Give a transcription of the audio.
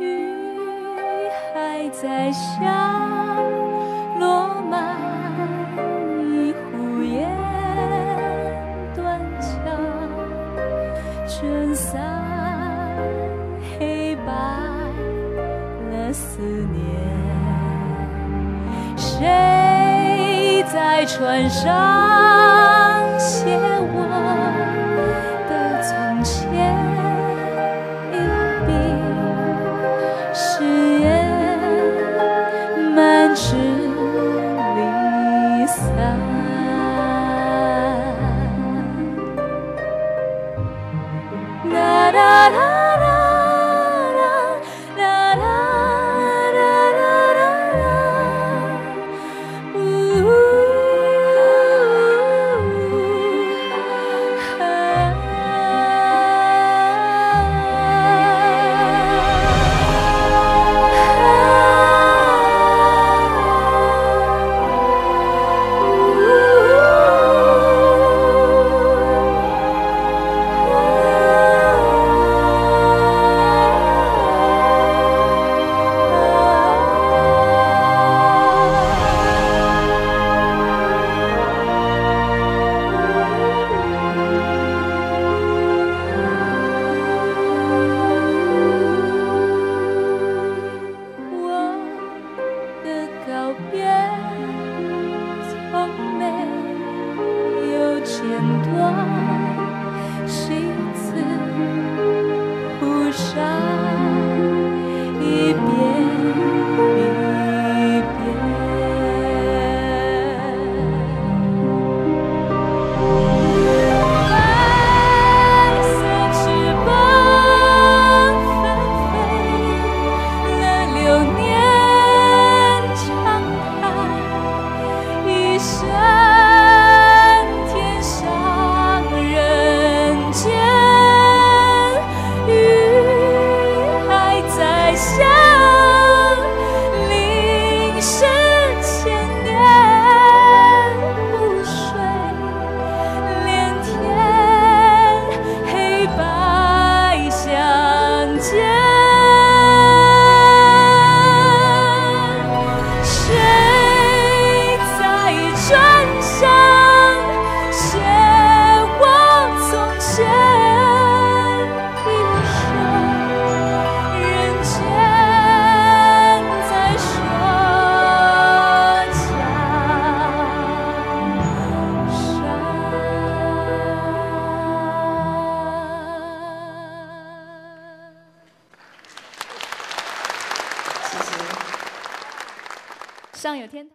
雨还在下，落满一湖烟断桥，卷散黑白了思念。谁在船上写？把谢谢。上有天堂。